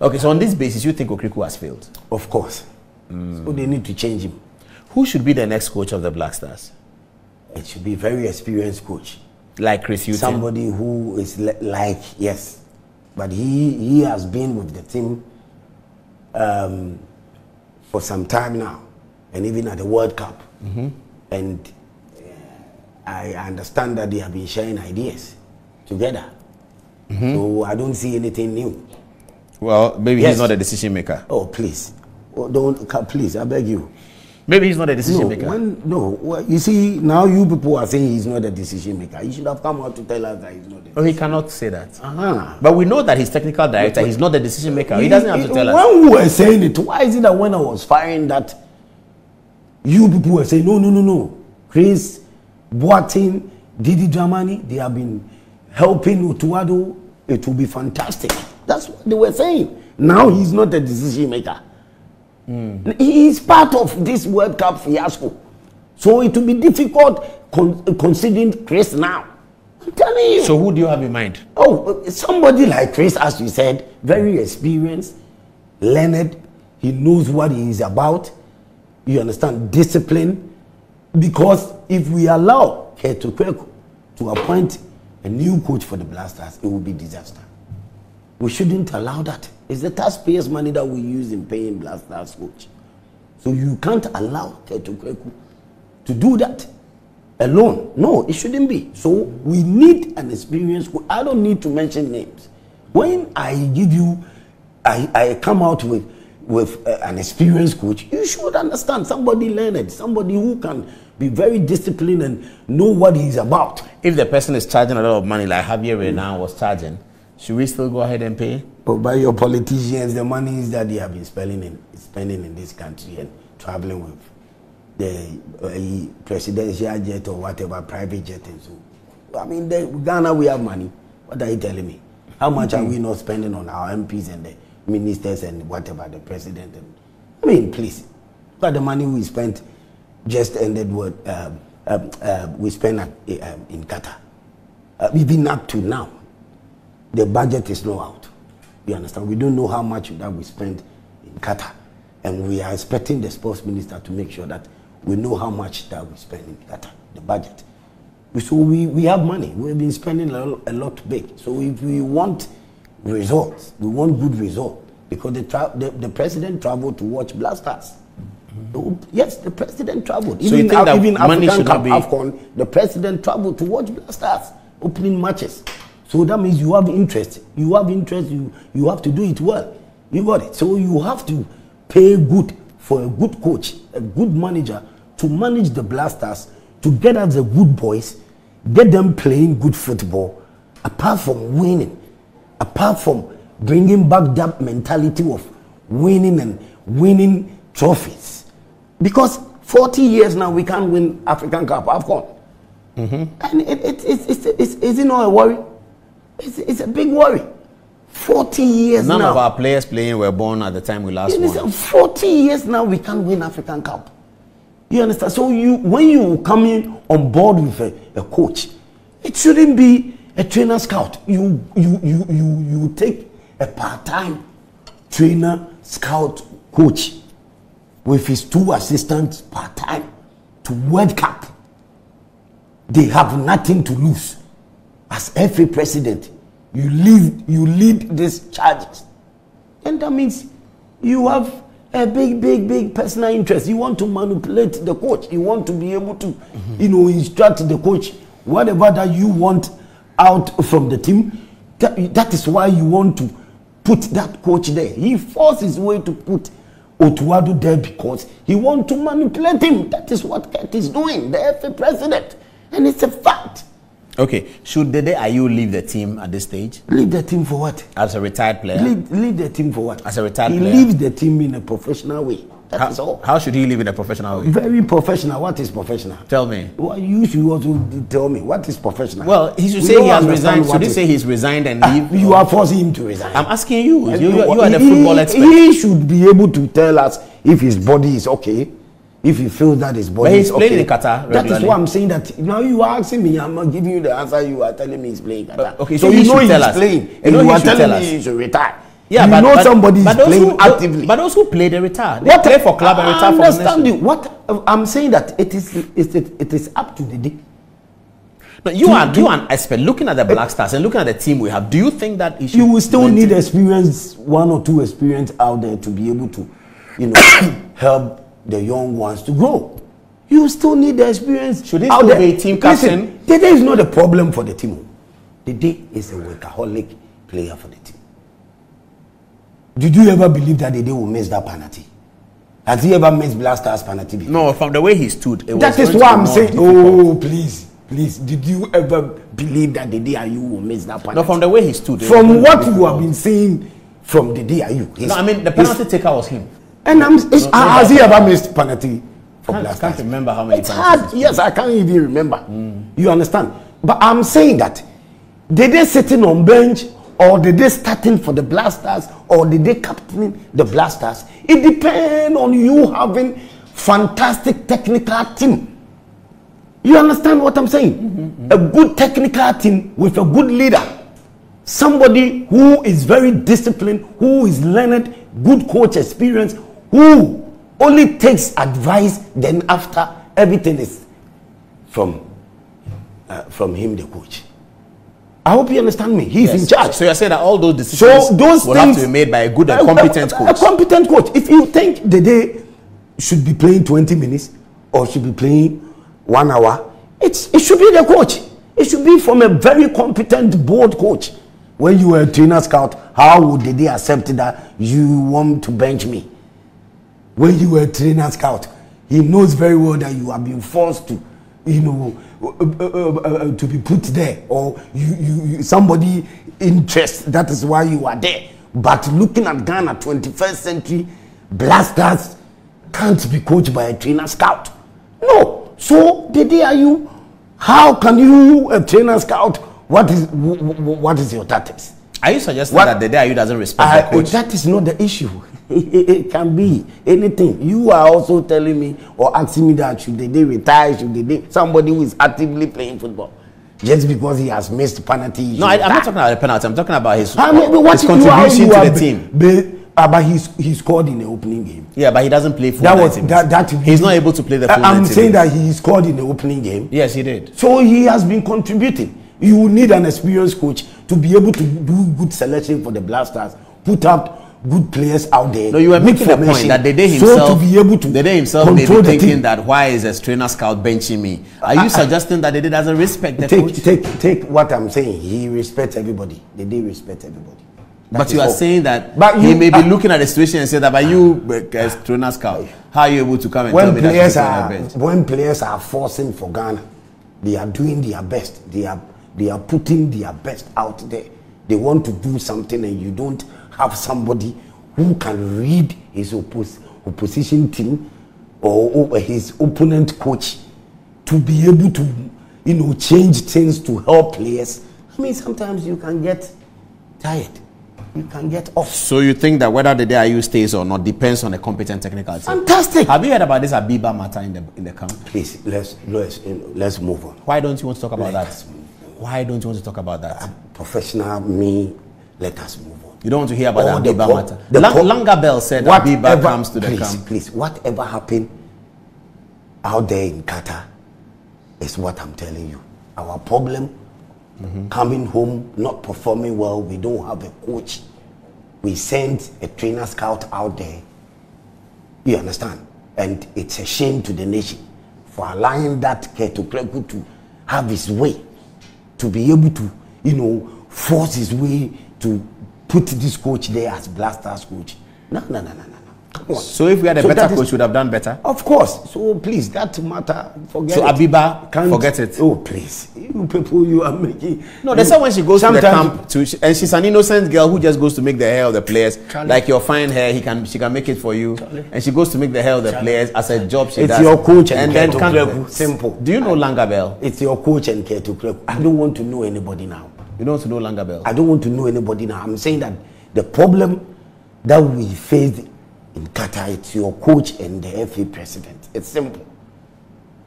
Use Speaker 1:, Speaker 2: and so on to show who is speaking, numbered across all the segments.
Speaker 1: Okay, so on this basis, you think Okraku has failed?
Speaker 2: Of course. So they need to change him.
Speaker 1: Who should be the next coach of the Black Stars?
Speaker 2: It should be a very experienced coach.
Speaker 1: Like Chris Hughton?
Speaker 2: Somebody who is like, yes. But he, he has been with the team um, for some time now. And even at the World Cup. And uh, I understand that they have been sharing ideas together. So I don't see anything new.
Speaker 1: Well, maybe
Speaker 2: Yes.
Speaker 1: he's not a decision maker.
Speaker 2: Oh, please. Oh, don't, please, I beg you.
Speaker 1: Maybe he's not a decision
Speaker 2: No,
Speaker 1: maker.
Speaker 2: when, no. Well, you see, now you people are saying he's not a decision maker. He should have come out to tell us that he's not a
Speaker 1: Oh, he cannot say that.
Speaker 2: Uh-huh.
Speaker 1: But we know that he's technical director. He's not the decision maker. He doesn't have to tell us.
Speaker 2: When we were saying it, why is it that when I was firing that, you people were saying, no, no, no, no. Chris, Boateng, Didi Dramani, they have been helping Otto Addo. It will be fantastic. That's what they were saying. Now he's not a decision maker. He is part of this World Cup fiasco. So it will be difficult con- considering Chris now. I'm telling you.
Speaker 1: So who do you have in mind?
Speaker 2: Oh, somebody like Chris, as you said, very experienced, learned, he knows what he is about. You understand, discipline. Because if we allow Keto Kweku to appoint a new coach for the Blasters, it will be disaster. We shouldn't allow that. It's the taxpayers' money that we use in paying Blasters coach. So you can't allow Kurt Okraku to do that alone. No, it shouldn't be. So we need an experienced coach. I don't need to mention names. When I give you, I, I come out with with uh, an experienced coach, you should understand somebody learned, somebody who can be very disciplined and know what he's about.
Speaker 1: If the person is charging a lot of money, like Hervé Renard was charging, should we still go ahead and pay?
Speaker 2: But by your politicians, the monies that they have been spending in spending in this country and traveling with the uh, presidential jet or whatever private jet and so. I mean, the, Ghana we have money. What are you telling me? How much are we not spending on our MPs and the ministers and whatever the president? And, I mean, please, at the money we spent. Just ended what um, um, uh, we spent at, um, in Qatar. Uh, been up to now, the budget is not out. You understand? We don't know how much that we spent in Qatar. And we are expecting the sports minister to make sure that we know how much that we spend in Qatar, the budget. So we, we have money. We've been spending a lot, a lot big. So if we want results, we want good results. Because the, tra- the, the president traveled to watch Blasters. So, yes, the president traveled.
Speaker 1: So you think that
Speaker 2: even
Speaker 1: money
Speaker 2: African
Speaker 1: should
Speaker 2: Cup,
Speaker 1: be-
Speaker 2: AFCON, the president traveled to watch Blasters opening matches. So that means you have interest. You have interest, you, you have to do it well. You got it. So you have to pay good for a good coach, a good manager to manage the Blasters, to get us the good boys, get them playing good football, apart from winning, apart from bringing back that mentality of winning and winning trophies. Because 40 years now we can't win African Cup, AFCON. Mm-hmm. And it, it, it's, it's, it's, is it not a worry? It's, it's a big worry. 40 years
Speaker 1: None
Speaker 2: now.
Speaker 1: of our players playing were born at the time we last won.
Speaker 2: understand? 40 years now we can't win African Cup. You understand? So you when you come in on board with a, a coach, it shouldn't be a trainer scout. You you you you you take a part-time trainer scout coach with his two assistants part-time to World Cup. They have nothing to lose. As FA president, you lead you lead these charges. And that means you have a big, big, big personal interest. You want to manipulate the coach. You want to be able to, you know, instruct the coach whatever that you want out from the team. That, that is why you want to put that coach there. He forced his way to put Otuado there because he want to manipulate him. That is what Kent is doing, the FA president. And it's a fact.
Speaker 1: Okay, should Dede Ayu leave the team at this stage
Speaker 2: Leave the team for what?
Speaker 1: as a retired player?
Speaker 2: Leave, leave the team for what?
Speaker 1: As a retired
Speaker 2: he
Speaker 1: player.
Speaker 2: leaves the team in a professional way. That is
Speaker 1: How,
Speaker 2: all.
Speaker 1: how should he live in a professional way?
Speaker 2: Very professional. What is professional?
Speaker 1: Tell me.
Speaker 2: Well, you should also tell me what is professional.
Speaker 1: Well, he should
Speaker 2: We
Speaker 1: say he has resigned. Should he
Speaker 2: is-
Speaker 1: say he's resigned and
Speaker 2: Ah,
Speaker 1: leave?
Speaker 2: you are forcing him to resign.
Speaker 1: I'm asking you. You, you,
Speaker 2: He-
Speaker 1: you are the
Speaker 2: he-
Speaker 1: football expert.
Speaker 2: He should be able to tell us if his body is okay, if he feels that body
Speaker 1: But he's
Speaker 2: is
Speaker 1: playing
Speaker 2: okay.
Speaker 1: in Qatar
Speaker 2: That is why I'm saying that. Now you are asking me, I'm not giving you the answer. You are telling me he's playing Qatar.
Speaker 1: Uh, okay,
Speaker 2: so
Speaker 1: so
Speaker 2: you know he's
Speaker 1: us.
Speaker 2: playing.
Speaker 1: You
Speaker 2: and
Speaker 1: know
Speaker 2: you are telling
Speaker 1: tell
Speaker 2: me
Speaker 1: us.
Speaker 2: he should retire.
Speaker 1: Yeah,
Speaker 2: you
Speaker 1: but,
Speaker 2: know
Speaker 1: but,
Speaker 2: somebody
Speaker 1: but
Speaker 2: is
Speaker 1: those
Speaker 2: playing
Speaker 1: who,
Speaker 2: actively.
Speaker 1: But those who play, they retire. They
Speaker 2: what
Speaker 1: play for club and
Speaker 2: I
Speaker 1: retire for the
Speaker 2: understand you. What I'm saying that it is it, it, it is up to the day.
Speaker 1: No, you are you are an expert. Looking at the Black Stars and looking at the team we have, do you think that
Speaker 2: You will still need experience, one or two experience out there to be able to, you know, help the young ones to grow. You still need the experience.
Speaker 1: Should he still be a team captain?
Speaker 2: Listen, Dede is not a problem for the team. Dede is a workaholic player for the team. Did you ever believe that Dede will miss that penalty? Has he ever missed Blasters penalty before?
Speaker 1: No, from the way he stood, it was
Speaker 2: That is why I'm saying,
Speaker 1: difficult.
Speaker 2: oh, please, please. Did you ever believe that Dede Ayu will miss that penalty?
Speaker 1: No, from the way he stood.
Speaker 2: from what you have been saying from are you?
Speaker 1: No, I mean the penalty taker was him.
Speaker 2: And I'm, it's,
Speaker 1: no
Speaker 2: has he ever missed penalty for
Speaker 1: Can't-
Speaker 2: Blasters?
Speaker 1: can't remember how many
Speaker 2: It's hard. Yes, I can't even remember. You understand? But I'm saying that did they sitting on bench or did they starting for the Blasters or did they captaining the Blasters? It depends on you having fantastic technical team. You understand what I'm saying? A good technical team with a good leader. Somebody who is very disciplined, who is learned, good coach experience, who only takes advice, then after everything is from uh, from him, the coach. I hope you understand me. He's in
Speaker 1: Yes.
Speaker 2: charge.
Speaker 1: So you're saying that all those decisions
Speaker 2: So those
Speaker 1: will
Speaker 2: things
Speaker 1: have to be made by a good and
Speaker 2: a-
Speaker 1: competent
Speaker 2: a,
Speaker 1: coach.
Speaker 2: A competent coach. If you think the day should be playing 20 minutes or should be playing one hour, it's it should be the coach. It should be from a very competent board coach. When you were a trainer scout, how would they accept that you want to bench me? When you were a trainer scout he knows very well that you have been forced to you know uh, uh, uh, uh, to be put there or you, you, you somebody interest that is why you are there but looking at ghana 21st century blasters can't be coached by a trainer scout no so day are you how can you a trainer scout what is wh- wh- what is your tactics
Speaker 1: Are you suggesting
Speaker 2: What-
Speaker 1: that the day you doesn't respect
Speaker 2: I,
Speaker 1: the coach?
Speaker 2: that is not the issue. It, it can be anything. You are also telling me or asking me that should they retire? Should they somebody who is actively playing football just because he has missed penalty?
Speaker 1: no, I, I'm not
Speaker 2: retire?
Speaker 1: talking about the penalty. I'm talking about his,
Speaker 2: I mean, but what
Speaker 1: his
Speaker 2: you are-
Speaker 1: contribution
Speaker 2: you
Speaker 1: to
Speaker 2: are
Speaker 1: the
Speaker 2: be-
Speaker 1: team.
Speaker 2: be- uh, but he's he scored in the opening game.
Speaker 1: Yeah, but he doesn't play full
Speaker 2: That
Speaker 1: 90
Speaker 2: was
Speaker 1: minutes.
Speaker 2: that that.
Speaker 1: He's not able to play the full
Speaker 2: I'm
Speaker 1: 90
Speaker 2: saying
Speaker 1: minutes.
Speaker 2: that he scored in the opening game.
Speaker 1: Yes, he did.
Speaker 2: So he has been contributing. You need an experienced coach to be able to do good selection for the Blasters, put out good players out there.
Speaker 1: No, you were making a point that the day
Speaker 2: so
Speaker 1: himself,
Speaker 2: to be able to
Speaker 1: Dede himself may be thinking
Speaker 2: team.
Speaker 1: that why is a trainer scout benching me? Are you suggesting that Dede doesn't respect the
Speaker 2: take
Speaker 1: coach?
Speaker 2: take take what I'm saying. He respects everybody. The day respects everybody. That
Speaker 1: But you are
Speaker 2: all.
Speaker 1: saying that
Speaker 2: But
Speaker 1: he
Speaker 2: you-
Speaker 1: may be
Speaker 2: uh,
Speaker 1: looking at the situation and say that, but you, uh, as trainer scout, how are you able to come and tell me that
Speaker 2: players
Speaker 1: you're
Speaker 2: are
Speaker 1: bench?
Speaker 2: when players are forcing for Ghana, they are doing their best. They are they are putting their best out there. They want to do something, and you don't have somebody who can read his oppos- opposition team or, his opponent coach to be able to you know change things to help players. I mean, sometimes you can get tired. You can get off.
Speaker 1: So you think that whether Dede Ayew stays or not depends on a competent technical team?
Speaker 2: Fantastic.
Speaker 1: Have you heard about this Abiba matter in the in the camp?
Speaker 2: Please let's let's you know, let's move on.
Speaker 1: Why don't you want to talk about
Speaker 2: Let's
Speaker 1: that? Why don't you want to talk about that?
Speaker 2: professional me, let us move on.
Speaker 1: You don't want to hear about Abiba matter.
Speaker 2: the
Speaker 1: Lang-
Speaker 2: po-
Speaker 1: Langa Bell said Abiba
Speaker 2: Whatever-
Speaker 1: comes to the
Speaker 2: please,
Speaker 1: camp.
Speaker 2: Please, whatever happened out there in Qatar is what I'm telling you. Our problem
Speaker 1: Mm-hmm.
Speaker 2: coming home, not performing well, we don't have a coach. We sent a trainer scout out there. You understand? And it's a shame to the nation for allowing that Kurt Okraku to have his way, to be able to, you know, force his way to put this coach there as Blasters coach. No, no, no, no, no, no. Come on.
Speaker 1: So if we had a
Speaker 2: So
Speaker 1: better
Speaker 2: that is-
Speaker 1: coach, would have done better.
Speaker 2: Of course. So please, that matter, forget
Speaker 1: So
Speaker 2: it.
Speaker 1: Abiba,
Speaker 2: Can't-
Speaker 1: forget it.
Speaker 2: Oh, please. You people, you are making.
Speaker 1: No, they said when she goes to the camp, to, and she's an innocent girl who just goes to make the hair of the players. Like your fine hair, he can she can make it for you, and she goes to make the hair of the players as a job. She
Speaker 2: It's
Speaker 1: does.
Speaker 2: your coach and
Speaker 1: and then
Speaker 2: Keto
Speaker 1: can't-
Speaker 2: Preku. Simple.
Speaker 1: Do you know Langabell?
Speaker 2: It's your coach and Kurt Okraku. I don't want to know anybody now.
Speaker 1: You don't want to know Langa Bell.
Speaker 2: I don't want to know anybody now. I'm saying that the problem that we faced in Qatar, it's your coach and the FA president. It's simple.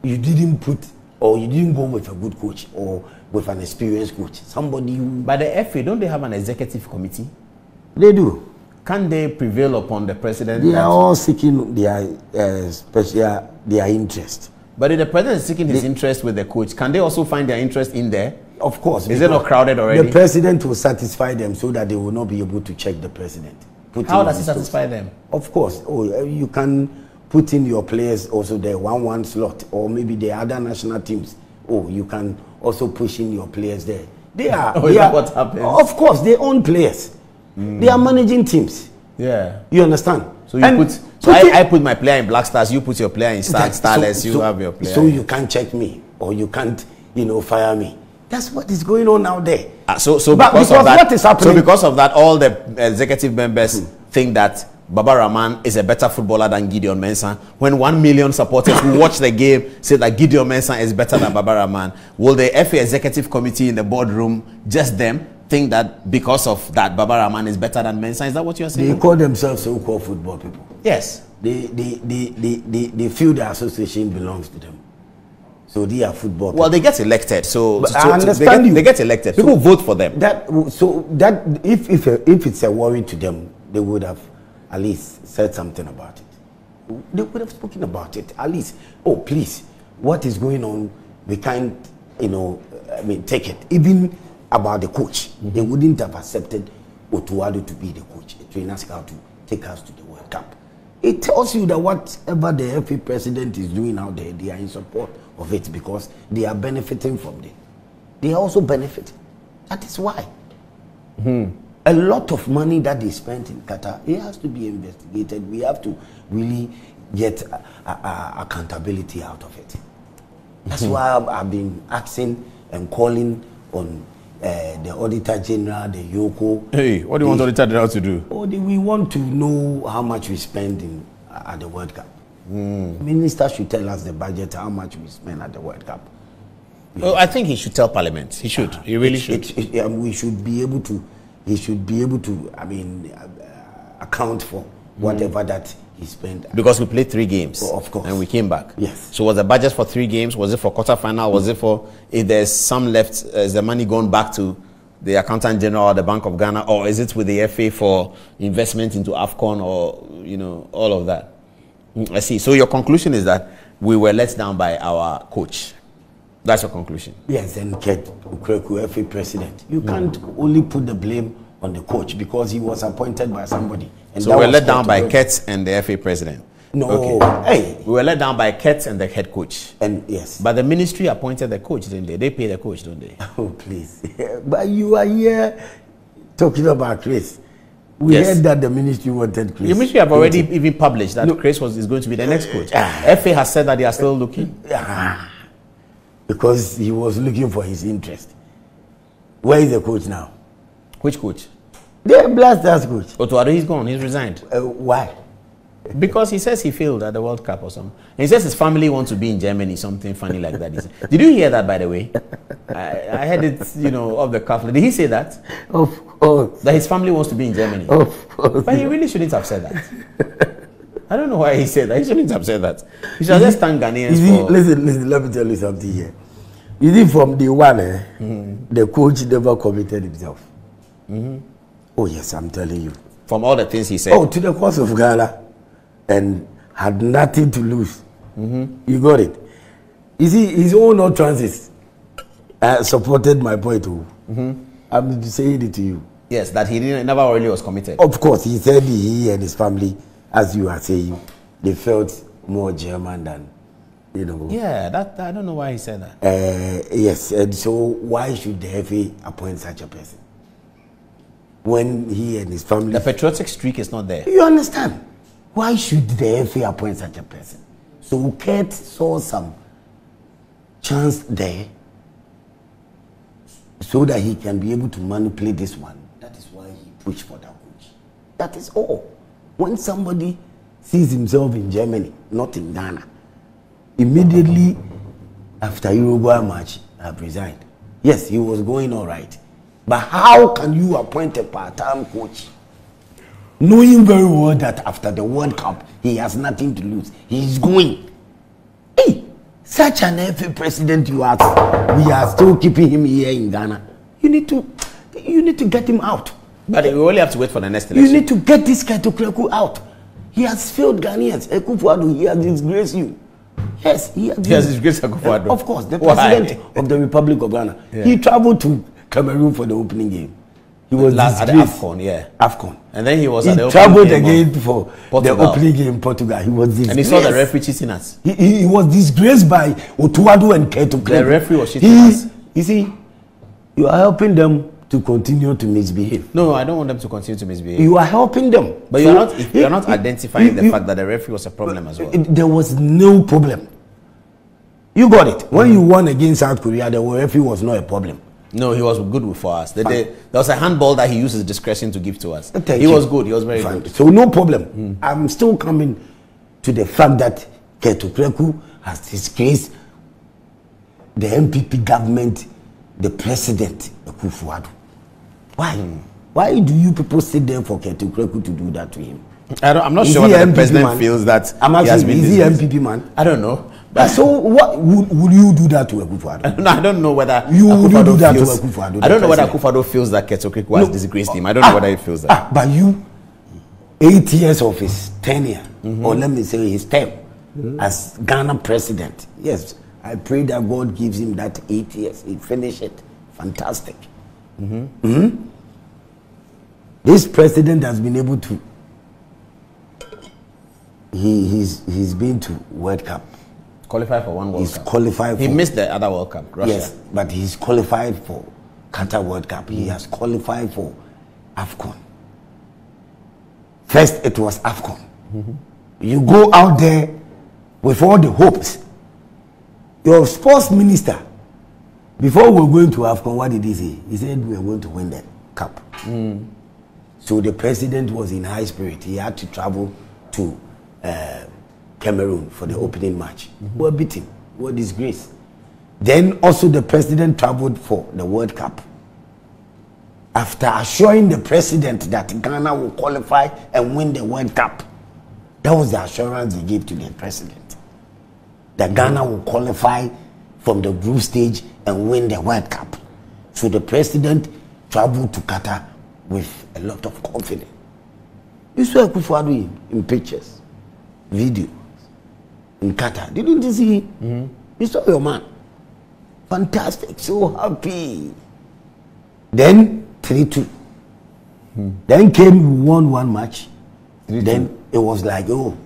Speaker 2: You didn't put, or you didn't go with a good coach or with an experienced coach. Somebody who
Speaker 1: But the FA don't they have an executive committee?
Speaker 2: they do.
Speaker 1: can they prevail upon the president?
Speaker 2: They are all seeking their uh, special their interest.
Speaker 1: but if the president is seeking his interest with the coach, can they also find their interest in there?
Speaker 2: Of course.
Speaker 1: Is it not crowded already?
Speaker 2: The president will satisfy them so that they will not be able to check the president. Put
Speaker 1: How does he satisfy them?
Speaker 2: Of course. Oh, uh, you can put in your players also the one-one slot, or maybe the other national teams. Oh, you can also push in your players there. They are.
Speaker 1: Oh,
Speaker 2: they are-
Speaker 1: what happens?
Speaker 2: Of course, they own players. They are managing teams.
Speaker 1: Yeah.
Speaker 2: You understand?
Speaker 1: So you
Speaker 2: And
Speaker 1: put. So
Speaker 2: putting-
Speaker 1: I, I put my player in Black Stars. You put your player in Star, Starlets.
Speaker 2: so-
Speaker 1: you
Speaker 2: so-
Speaker 1: have your player.
Speaker 2: So you can't check me, or you can't, you know, fire me. That's what is going on out there.
Speaker 1: Ah, so so
Speaker 2: But
Speaker 1: because,
Speaker 2: because
Speaker 1: of that,
Speaker 2: what is happening-
Speaker 1: so because of that, all the executive members think that Baba Rahman is a better footballer than Gideon Mensah. When one million supporters who watch the game say that Gideon Mensah is better than Baba Rahman, will the FA executive committee in the boardroom just them think that because of that Baba Rahman is better than Mensah? Is that what you're saying?
Speaker 2: They call themselves so-called football people.
Speaker 1: yes.
Speaker 2: They, they, they, they, they, they feel the association belongs to them. So they are football.
Speaker 1: Well, they get elected, so,
Speaker 2: But
Speaker 1: so-
Speaker 2: I
Speaker 1: so they,
Speaker 2: understand
Speaker 1: get,
Speaker 2: you.
Speaker 1: they get elected. People vote for them.
Speaker 2: that so that if if if it's a worry to them, they would have at least said something about it. They would have spoken about it at least. Oh, please, what is going on? We can't, you know, I mean, take it. Even about the coach, they wouldn't have accepted Otuado to be the coach, a trainer scout to take us to the World Cup. It tells you that whatever the FA president is doing out there, they are in support of it because they are benefiting from it. They also benefit. That is why. A lot of money that they spent in Qatar, it has to be investigated. We have to really get uh, uh, accountability out of it. That's why I've, I've been asking and calling on uh, the Auditor General, the Yoko.
Speaker 1: Hey, what do you want Auditor General to do?
Speaker 2: Oh, the- we want to know how much we spend in, at the World Cup. Minister should tell us the budget, how much we spend at the World Cup.
Speaker 1: Oh, I think he should tell Parliament. He should. He really
Speaker 2: It-
Speaker 1: should.
Speaker 2: it- it- um, we should be able to. He should be able to. I mean, uh, uh, account for whatever that he spent.
Speaker 1: Because we played three games.
Speaker 2: Oh, of course.
Speaker 1: And we came back.
Speaker 2: Yes.
Speaker 1: So was the budget for three games? Was it for quarter final? Was it for if there's some left, uh, is the money going back to the accountant general or the Bank of Ghana, or is it with the FA for investment into AFCON or you know all of that? Mm, I see. So your conclusion is that we were let down by our coach. That's your conclusion.
Speaker 2: Yes, and Kurt Okraku, FA president. You can't only put the blame on the coach because he was appointed by somebody. And
Speaker 1: So we were let down by
Speaker 2: Ket
Speaker 1: Kets and the FA president.
Speaker 2: No,
Speaker 1: Okay.
Speaker 2: hey,
Speaker 1: We were let down by Kets and the head coach.
Speaker 2: and yes.
Speaker 1: But the ministry appointed the coach, didn't they? They pay the coach, don't they?
Speaker 2: Oh, please. but you are here talking about Chris. We
Speaker 1: Yes.
Speaker 2: heard that the ministry wanted Chris.
Speaker 1: The ministry have already even published that Chris was is going to be the next coach. FA has said that they are still looking.
Speaker 2: Ah, because he was looking for his interest. Where is the coach now?
Speaker 1: Which coach?
Speaker 2: The Blasters coach.
Speaker 1: Otto Addo, he's gone. He's resigned
Speaker 2: Uh, why?
Speaker 1: because he says he failed at the World Cup or something. And he says his family wants to be in Germany, something funny like that. Did you hear that, by the way? I, I heard it, you know, off the cuff. Did he say that?
Speaker 2: Of course.
Speaker 1: That his family wants to be in Germany?
Speaker 2: Of course.
Speaker 1: But he really shouldn't have said that. I don't know why he said that. He shouldn't have said that. He should just thank Ghanaians
Speaker 2: see,
Speaker 1: for.
Speaker 2: listen, listen, let me tell you something here. You see, from the one, eh, the coach never committed himself. Oh, yes, I'm telling you.
Speaker 1: From all the things he said.
Speaker 2: Oh, to the cause of Ghana and had nothing to lose. You got it. You see, his own utterances uh, supported my point. Too. I'm saying it to you.
Speaker 1: Yes, that he didn't, never really was committed.
Speaker 2: Of course, he said he and his family, as you are saying, they felt more German than, you know.
Speaker 1: Yeah, that I don't know why he said that.
Speaker 2: Uh, yes, and so why should the FA appoint such a person when he and his family?
Speaker 1: The patriotic streak is not there.
Speaker 2: you understand? Why should the FA appoint such a person? So Kurt saw some chance there, so that he can be able to manipulate this one. That is why he pushed for that coach. That is all. When somebody sees himself in Germany, not in Ghana, immediately after Uruguay match, have resigned. Yes, he was going all right. But how can you appoint a part-time coach knowing very well that after the World Cup he has nothing to lose? He's going. Hey, such an FA president you are. We are still keeping him here in Ghana. You need to, you need to get him out.
Speaker 1: But we only have to wait for the next election.
Speaker 2: You need to get this guy Okraku out. He has failed Ghanaians. Akufo-Addo, he has disgraced you. Yes, he has,
Speaker 1: He has disgraced Akufo-Addo.
Speaker 2: Of course, the
Speaker 1: Why?
Speaker 2: president of the Republic of Ghana.
Speaker 1: Yeah.
Speaker 2: He traveled to Cameroon for the opening game. He was
Speaker 1: Last- at the. AFCON, yeah.
Speaker 2: AFCON.
Speaker 1: And then he was
Speaker 2: He
Speaker 1: at the opening game
Speaker 2: again for
Speaker 1: Portugal.
Speaker 2: the opening game in Portugal. He was disgraced.
Speaker 1: And he saw the referee cheating us.
Speaker 2: He, he, he was disgraced by Otuado and Keto.
Speaker 1: The referee was cheating
Speaker 2: he,
Speaker 1: us.
Speaker 2: You see, you are helping them to continue to misbehave.
Speaker 1: No, I don't want them to continue to misbehave.
Speaker 2: You are helping them.
Speaker 1: but you're
Speaker 2: So,
Speaker 1: not if you're not identifying
Speaker 2: he-
Speaker 1: the
Speaker 2: he-
Speaker 1: fact that the referee was a problem as well.
Speaker 2: it- there was no problem. You got it. When you won against South Korea, the referee was not a problem.
Speaker 1: No, he was good for us. The, the, there was a handball that he used his discretion to give to us.
Speaker 2: Thank
Speaker 1: he
Speaker 2: you.
Speaker 1: was good. He was very
Speaker 2: Fine.
Speaker 1: good.
Speaker 2: So no problem. I'm still coming to the fact that Preku has disgraced the NPP government, the president, Akufo-Addo. Why? Hmm. Why do you people sit there for Preku to do that to him?
Speaker 1: I don't, I'm not
Speaker 2: Is
Speaker 1: sure
Speaker 2: he
Speaker 1: whether
Speaker 2: NPP
Speaker 1: the president
Speaker 2: man?
Speaker 1: feels that
Speaker 2: I'm
Speaker 1: he has been
Speaker 2: is he. NPP man?
Speaker 1: I don't know.
Speaker 2: But so what would, would you do that to Akufo-Addo?
Speaker 1: No, I don't know whether
Speaker 2: You- would you do that to
Speaker 1: feels,
Speaker 2: Akufo-Addo, the
Speaker 1: I don't know whether? Akufo-Addo feels that Kurt Okraku has
Speaker 2: No.
Speaker 1: disgraced him. I don't know whether he feels that.
Speaker 2: Ah, but you, eight years of his tenure, or let me say his term as Ghana president. Yes, I pray that God gives him that eight years. He finished it. Fantastic. Mhm. This president has been able to. He, he's, he's been to World Cup.
Speaker 1: Qualified for one World
Speaker 2: He's
Speaker 1: Cup.
Speaker 2: qualified
Speaker 1: He
Speaker 2: for
Speaker 1: missed the other World Cup, Russia.
Speaker 2: Yes, but he's qualified for Qatar World Cup. He has qualified for AFCON. First, it was AFCON. You go out there with all the hopes. Your sports minister, before we were going to AFCON, what did he say? He said we are going to win the cup. So the president was in high spirit. He had to travel to uh, Cameroon for the opening match. We were beaten. We were disgraced. Then also the president traveled for the World Cup. After assuring the president that Ghana will qualify and win the World Cup, that was the assurance he gave to the president. That Ghana will qualify from the group stage and win the World Cup. So the president traveled to Qatar with a lot of confidence. You saw Akufo-Addo in, pictures, videos in Qatar. Didn't you see? Mm-hmm. You saw your man. Fantastic, so happy. Then 3 2. Hmm. Then came, we won one match. Then it was like, oh,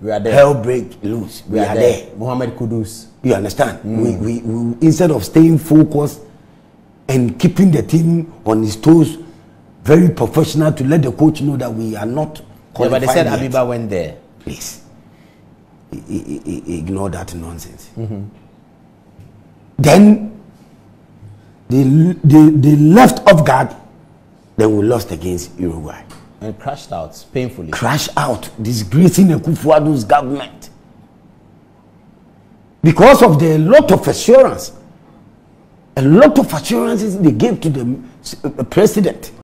Speaker 1: We are there.
Speaker 2: hell break loose. We, are, there.
Speaker 1: Mohammed Kudus.
Speaker 2: You understand? Hmm. We, we, we, instead of staying focused and keeping the team on his toes, very professional to let the coach know that we are not
Speaker 1: Yeah, but they said
Speaker 2: yet.
Speaker 1: Abiba went there.
Speaker 2: please ignore that nonsense. Then they, they, they left off guard then we lost against uruguay.
Speaker 1: And crashed out painfully.
Speaker 2: crash out disgracing Akufo-Addo's government. Because of the lot of assurance. A lot of assurances they gave to the uh, president